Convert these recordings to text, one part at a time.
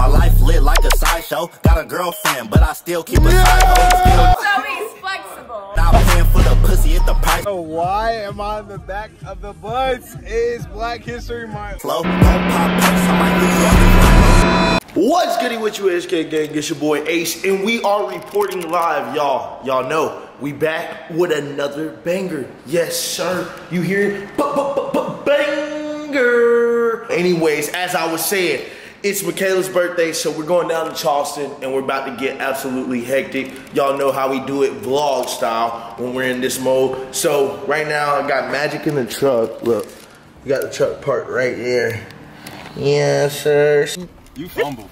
My life lit like a sideshow. Got a girlfriend, but I still keep a side hoe. So he's flexible. not paying for the pussy at the price. So why am I on the back of the bus? Is Black History Month. Flow, don't pop perks, I might leave you off the What's goody with you, HK Gang? It's your boy Ace, and we are reporting live, y'all. Y'all know we back with another banger. Yes, sir. You hear it? Banger. Anyways, as I was saying, it's Michaela's birthday, so we're going down to Charleston, and we're about to get absolutely hectic. Y'all know how we do it, vlog style, when we're in this mode. So right now, I got Magic in the truck. Look, we got the truck parked right there. Yeah, sir. You fumbled.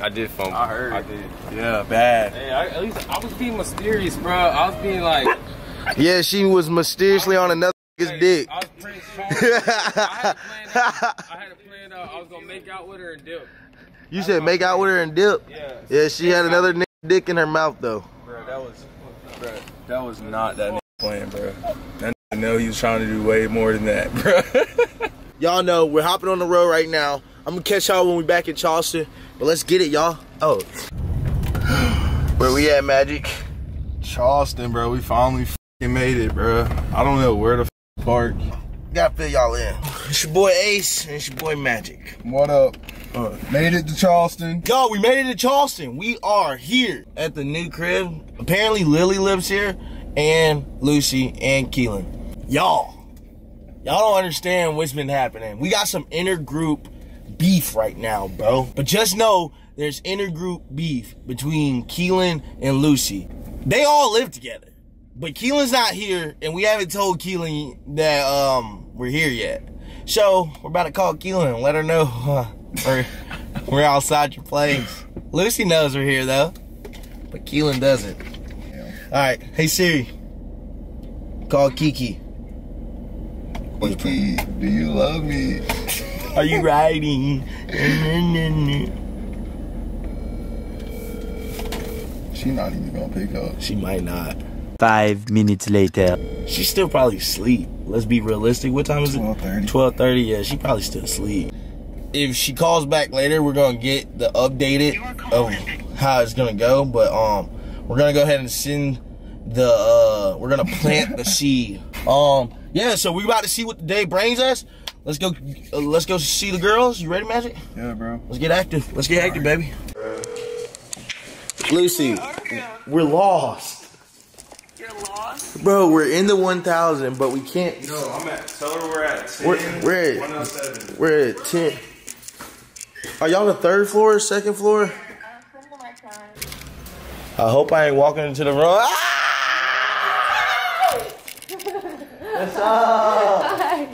I did fumble. I heard. I did. Yeah, bad. Hey, I, at least I was being mysterious, bro. I was being like, Yeah, she was mysteriously on another nigga's dick. I was pretty strong. I had a plan. I had a plan. Uh, I was gonna make out with her and dip. You said make out with her and dip? Yeah. Yeah, she had another nigga dick in her mouth though. Bro, that was, bro, that was not that nigga plan, bro. That nigga know he was trying to do way more than that, bro. Y'all know we're hopping on the road right now. I'm gonna catch y'all when we back in Charleston. But let's get it, y'all. Oh. Where we at, Magic? Charleston, bro, we finally made it, bro. I don't know where to f- park. Gotta fill y'all in. It's your boy Ace and it's your boy Magic. What up? Uh, made it to Charleston. Y'all, we made it to Charleston. We are here at the new crib. Apparently Lily lives here and Lucy and Keelan. Y'all, y'all don't understand what's been happening. We got some intergroup beef right now, bro. But just know there's intergroup beef between Keelan and Lucy. They all live together. But Keelan's not here, and we haven't told Keelan that um we're here yet. So we're about to call Keelan and let her know uh, we're, we're outside your place. Lucy knows we're here though, but Keelan doesn't. All right, hey Siri, call Kiki. Kiki, do you love me? Are you riding? She not even gonna pick up. she might not. Five minutes later. She's still probably asleep. Let's be realistic. What time is it? 12:30. 12:30. Yeah, she probably still asleep. If she calls back later, we're gonna get the updated of how it's gonna go. But um, we're gonna go ahead and send the uh, we're gonna plant the seed. Um, yeah. So we about to see what the day brings us. Let's go. Uh, let's go see the girls. You ready, Magic? Yeah, bro. Let's get active. Let's get active, baby. Lucy, we're lost. You're lost. Bro, we're in the 1000, but we can't. No, I'm at. Tell her we're at 10. We're, we're, at, 107. we're at 10. Are y'all the third floor, second floor? I hope I ain't walking into the room. Ah! What's up?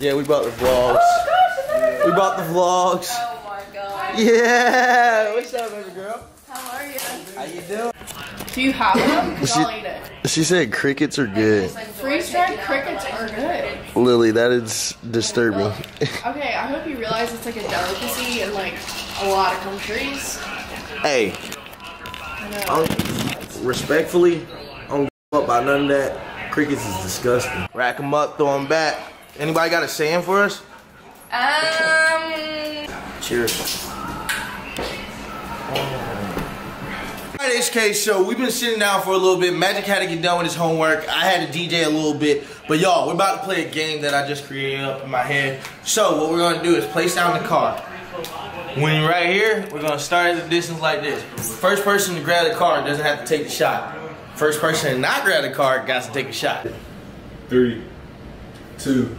Yeah, we bought the vlogs. We bought the vlogs. Oh my god. Yeah. What's up, baby girl? How are you? How you doing? Do you have them? 'Cause She- I'll eat it. She said crickets are good. Freeze dried crickets are good. Lily, that is disturbing. Okay, I hope you realize it's like a delicacy in like a lot of countries. hey, I know. Respectfully, I don't give up about none of that. Crickets is disgusting. Rack them up, throw them back. Anybody got a saying for us? Um. Cheers. Alright, HK, so we've been sitting down for a little bit. Magic had to get done with his homework. I had to DJ a little bit. But y'all, we're about to play a game that I just created up in my head. So what we're gonna do is place down the card. When you're right here, we're gonna start at the distance like this. First person to grab the card doesn't have to take the shot. First person to not grab the card got to take a shot. Three, two,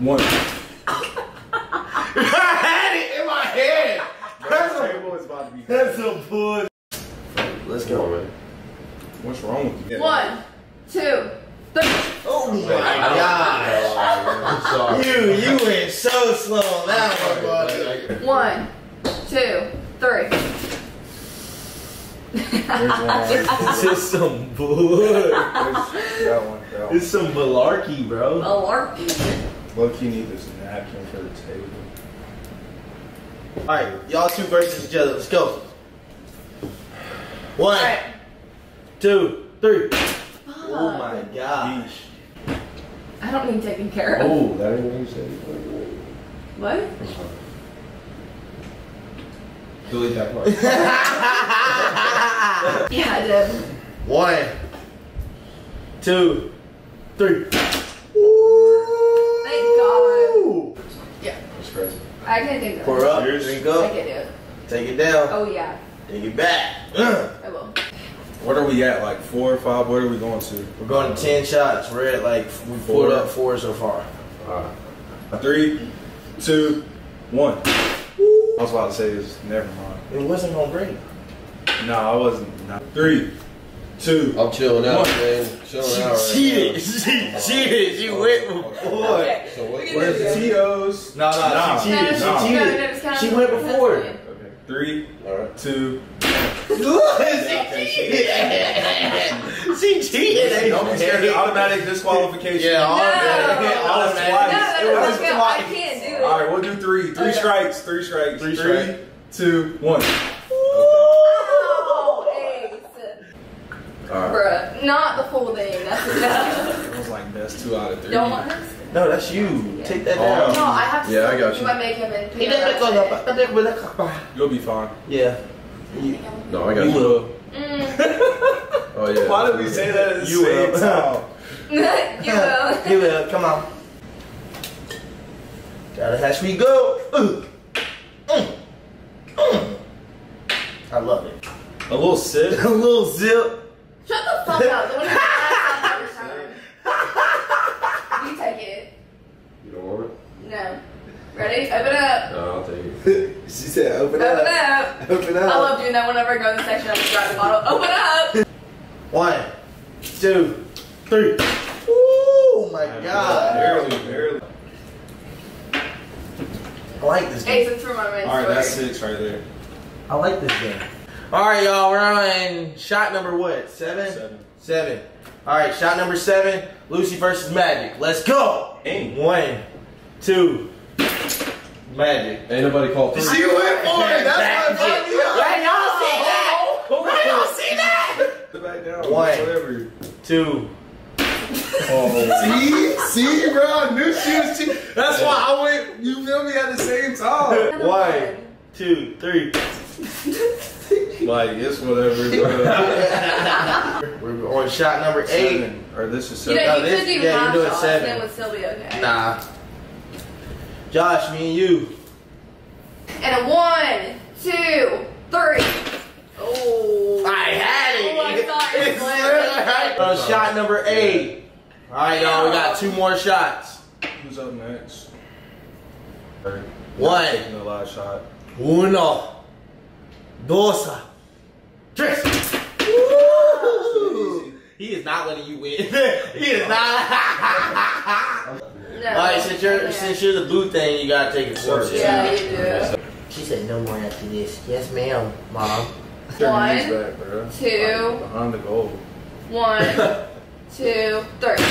one. I had it in my head. That's a, table is about to be. that's a bull. Let's go, man. What's wrong with you? One, two, three. Oh my god. You, you went so slow on that one, buddy. One, two, three. This is some bull. That one, that one. It's some malarkey, bro. Malarkey. Look, you need this napkin for the table. Alright, y'all two versus each other. Let's go. One, Alright. two, three. Oh my gosh. I don't need taken care of. Oh, that ain't what you said. What? Delete that part. Yeah, I did. One, two, three. Ooh. Thank God. Yeah. That's crazy. I can't think of Pour it. up, drink I up, can't do it. take it down, Oh yeah, take it back. I will. What are we at? Like four or five? What are we going to? We're going to 10 shots. We're at like, we Four. pulled up four so far. All right. Three, two, one. I was about to say this. Never mind. It wasn't gonna break. No, I wasn't. No. Three, two. I'm chilling out, One. man. Chilling out right cheated. now. She cheated. She went before. Okay. So what? Where's the TOs? No, no, Nah. she cheated. She No, no, cheated. She went before. Okay. Three, All right. two. She cheated. Don't be scared. Automatic disqualification. Yeah, automatic. No. automatic. No, that It was doesn't. I can't do it. All right, we'll do three. Three Okay. strikes. Three strikes. Three Three, strikes. two, one. Oh, ace. All right. Bruh, not the full thing. That's enough. It was like best two out of 3 Don't want her. No, that's you. Take that Oh. down. No, I have to Yeah, I got do you. my makeup and He didn't go up. You'll be fine. Yeah. You, No, I got you you. will. Oh yeah. Why did we say that at the You same will. time? you will. You will. Come on. Gotta have we go. Ooh. Mm. Mm. I love it. A little sip. A little zip. Shut the fuck up. The one who last time every. You take it. You don't want it? No. Ready? Open up. No, I'll take it. She said, open Open up. Open up. I love doing that whenever I go in the section. I just grab the bottle. Open up. One, two, three. Oh my god. Barely, barely. I like this game. Ace, it's for my main All right, that's six right there. I like this game. All right, y'all. We're on shot number what? Seven? Seven. Seven. All right, shot number seven. Lucy versus Magic. Let's go. Aim. One, two. Magic. Ain't nobody called three. She went for it. That's what Magic. Let y'all see oh, that. Oh, oh. Let y'all see that. Back down. One. Whatever. Two. See? See, bro? I knew she was cheating. That's why I went, you feel me, at the same time. Another One, two, three. Like, it's whatever, bro. We're on shot number eight. Seven. Or this is You seven. know, Oh, you this- do yeah, you're half doing seven. then it would still be okay. Nah. Josh, me and you. And a one, two, three. Oh. I had it. Oh, I thought it was Uh, shot number eight. All right, y'all. We got two more shots. Who's up next? One. Taking the last shot. Uno. Dos. Tres. Woo! He is not letting you win. he is not. No. All right, since you're Yeah. since you're the blue thing, you gotta take it first. Yeah, you do. She said no more after this. Yes, ma'am, mom. One, Use that, bro. two. Behind the goal. one, two, three.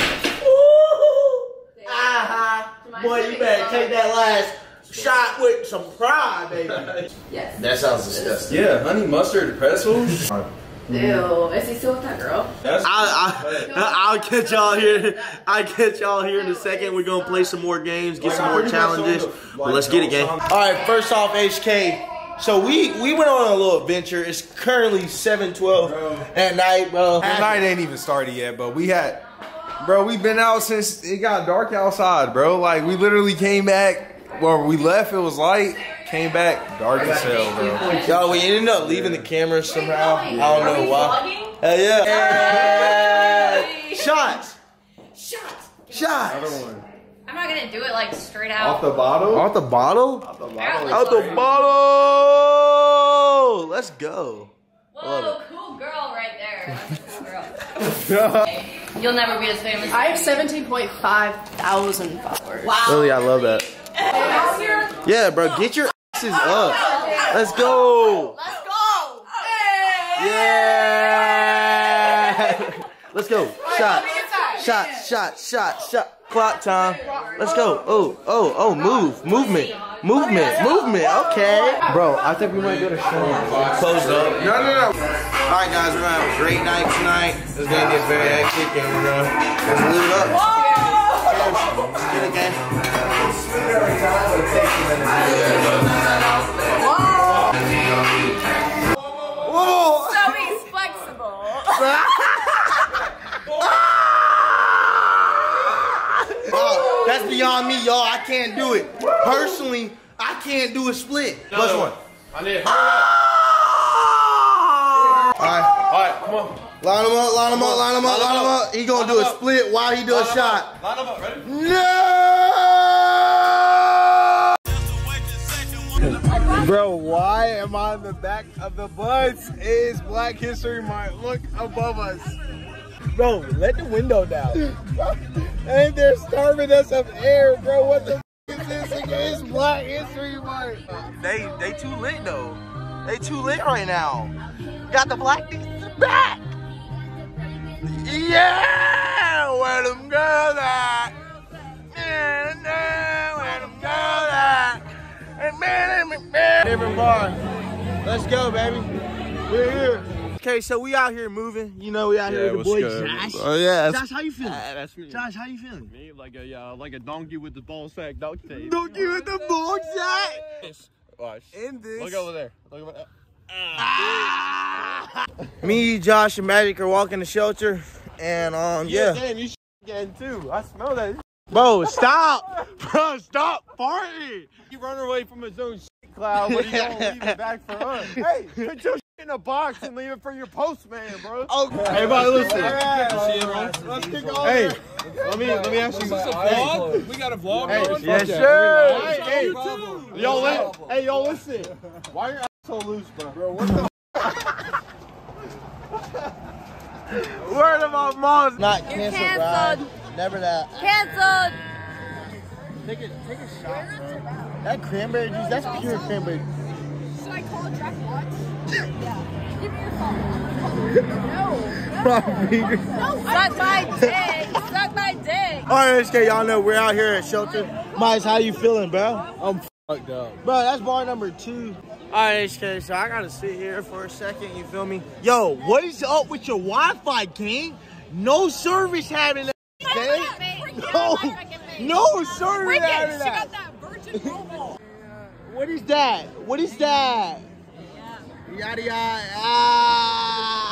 Ah, boy, you better take that last shot with some pride, baby. Yes. That sounds disgusting. Yeah, honey mustard pretzels. Ew. Is he still with that girl? That's I, I, I'll catch y'all here. I'll catch y'all here in a second. We're gonna play some more games, get some more challenges. on the- But like, let's get it, gang. All right, first off, HK. So we we went on a little adventure. It's currently 7:12 at night, bro. The night ain't even started yet, but we had, bro, We've been out since it got dark outside, bro. Like we literally came back, well, we left, it was light, came back dark as hell, bro. Y'all, we ended up leaving the camera somehow. I don't know why. Hell yeah. Hey. Shots. Shots. Shots. I'm not gonna do it like straight out. Off the bottle? Out the bottle? Off the bottle. Out the bottle. Let's go. Whoa, cool girl right there. That's cool girl. You'll never be as famous. I have 17.5 thousand followers. wow. Lily, I love that. Yeah, bro, get your asses up. Let's go. Let's go. Yeah. Let's go. Shot. Shot, shot, shot, shot. Clock time. Let's go. Oh, oh, oh, move. Movement. Movement. Movement. Okay. Bro, I think we might go to show. Closed up. No, no, no. All right, guys, we're gonna have a great night tonight. It's gonna get very hectic and we're gonna let's live it up. Cheers. Get it, That's beyond me, y'all. I can't do it. Personally, I can't do a split. No, one. I need. Ah! All right. All right, come on. Line him up, line him up, line him up, line him up. He gonna line do a split while he do line a shot. Up. Line him up, ready? No! Bro, why am I on the back of the bus? Is Black History Month. Look above us. Bro, let the window down. and they're starving us of air, bro. What the is this? It's Black History Month. They they too lit though. They too lit right now. Got the black back. Yeah, where them girls at? Different bar. Let's go, baby. We're here. Okay, so we out here moving. You know, we out here with the boy Josh. Oh, yeah. Josh, how you feeling? That's me. Josh, how you feeling? Me like a uh, like a donkey with the ball sack duct tape. Don't give it the ball sack. Watch. In this. Look over there. Look over there. Me, Josh, and Magic are walking the shelter, and um, yeah. Damn, you again too. I smell that. Bro, stop. Bro, stop farting. You run away from his own shit cloud, but he don't leave it back for us. Hey, put your shit in a box and leave it for your postman, bro. Okay. Everybody listen. Let's kick off. Hey, let me let me ask you something. Hey, We got a vlog hey, going? Yes, hey, sir. hey, y'all, li- hey, y'all, listen. Why your asshole loose, bro? Bro, what the? Word of our moms. Not You're canceled, canceled. Ryan. Never that. Canceled. Take a take a shot, bro. That cranberry juice, that's pure cranberry. Should I call Jack Watts? yeah. Give me your phone. No. Suck my dick. Suck my dick. All right, HK, y'all know we're out here at shelter. Miles, how you feeling, bro? I'm fucked up. Bro, that's bar number two. All right, HK, so I gotta sit here for a second, you feel me? Yo, what is up with your Wi-Fi, King? No service having that, King. No, no service having that. that virgin. What is that? What is that? Yada yada. Ah.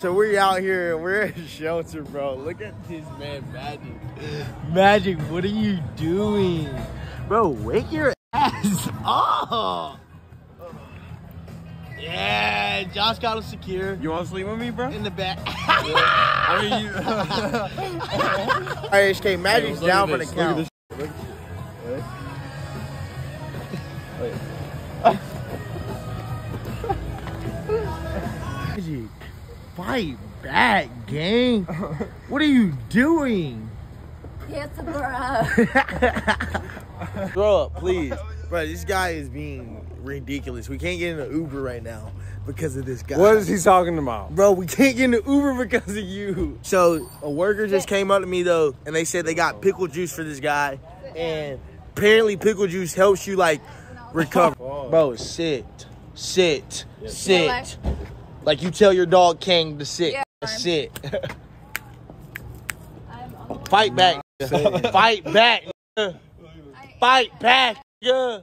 So we're out here. We're at shelter, bro. Look at this man, Magic. Magic, what are you doing, bro? Wake your ass up. Yeah, Josh got us secure You want to sleep with me, bro? in the back. I mean, you. All right, HK, Magic's down for the count. Magic, fight back, gang. What are you doing? Yes, bro. Grow up, please. Bro, this guy is being ridiculous. We can't get in an Uber right now because of this guy. what is he talking about? Bro, we can't get in the Uber because of you. So a worker just came up to me though, and they said they got pickle juice for this guy, and apparently pickle juice helps you like recover. Bro, sit, sit, sit. Like you tell your dog King to sit, Yeah. sit. Fight back, fight back, fight back, nigga.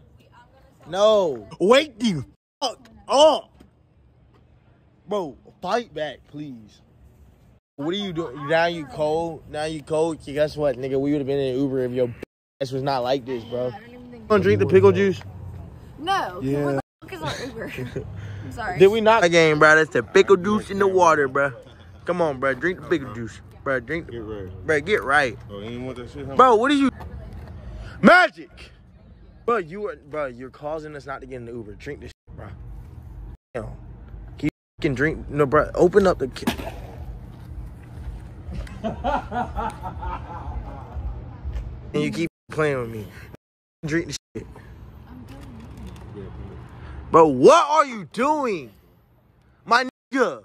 No, wake the fuck up. Bro, fight back, please. What are you doing? Now you cold. Now you cold. Guess what, nigga? We would have been in an Uber if your ass was not like this, bro. Wanna drink the pickle juice? No. Yeah. What the fuck is our Uber? I'm sorry. Did we not? Again, bro. That's the pickle juice in the water, bro. Come on, bro. Drink the pickle uh-huh. juice, bro. Drink, Get right. bro. Get right, Oh, you ain't want that shit, huh? bro. What are you? Magic, bro. You are, bro. You're causing us not to get in the Uber. Drink this, shit, bro. Damn. Can you drink? No, bro. Open up the. ki- and you keep playing with me. Drink the shit. Bro, what are you doing? My nigga.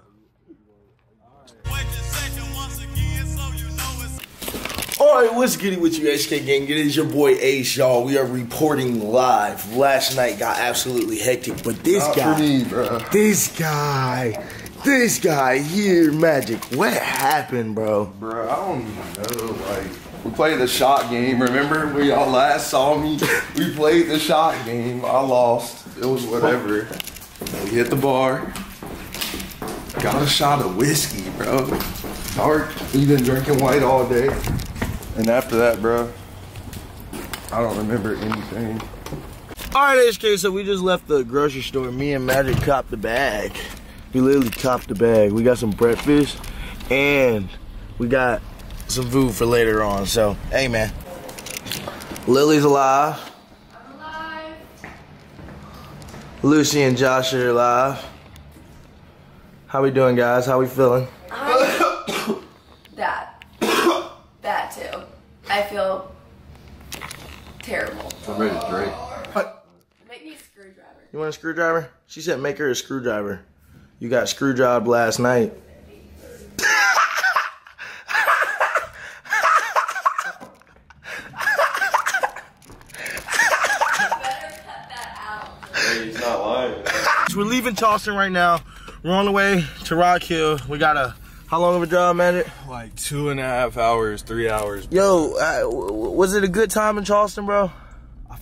Alright, what's good with you, HK Gang? It is your boy Ace, y'all. We are reporting live. Last night got absolutely hectic, but this Not guy, me, this guy, this guy here, Magic, what happened, bro? Bro, I don't even know. Like, we played the shot game. Remember when y'all last saw me? We played the shot game. I lost. It was whatever. We hit the bar. Got a shot of whiskey, bro. dark. You been drinking white all day. And after that, bro, I don't remember anything. All right, HK, so we just left the grocery store. Me and Magic copped the bag. We literally copped the bag. We got some breakfast and we got some food for later on. So, hey, man. Lily's alive. I'm alive. Lucy and Josh are alive. How we doing, guys? How we feeling? That. that too. I feel terrible. I'm ready to drink. Make me a screwdriver. You want a screwdriver? She said make her a screwdriver. You got screwdriver last night. Hey, he's not lying. We're leaving Charleston right now. We're on the way to Rock Hill. We got a, how long of a drive, Magic? Like two and a half hours, three hours. Yo, uh, w- w- was it a good time in Charleston, bro?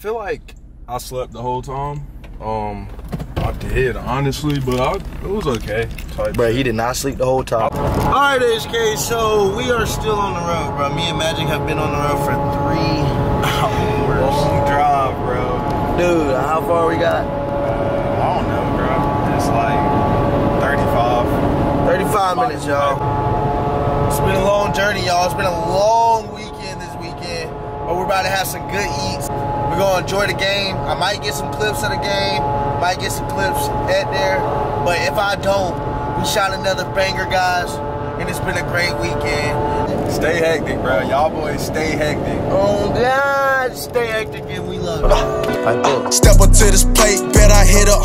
I feel like I slept the whole time. Um, I did honestly, but I, it was okay. Type Bro, he did not sleep the whole time. All right, HK, so we are still on the road, bro. Me and Magic have been on the road for three hours. long drive, bro. Dude, how far we got? I don't know, bro. It's like 35. 35 minutes, y'all. It's been a long journey, y'all. It's been a long weekend this weekend, but we're about to have some good eats. We're gonna enjoy the game. I might get some clips of the game, might get some clips at there, but if I don't, we shot another banger, guys, and it's been a great weekend. Stay hectic, bro. Y'all boys stay hectic. Oh God, stay hectic and we love you. I booked. Step up to this plate, bet I hit up.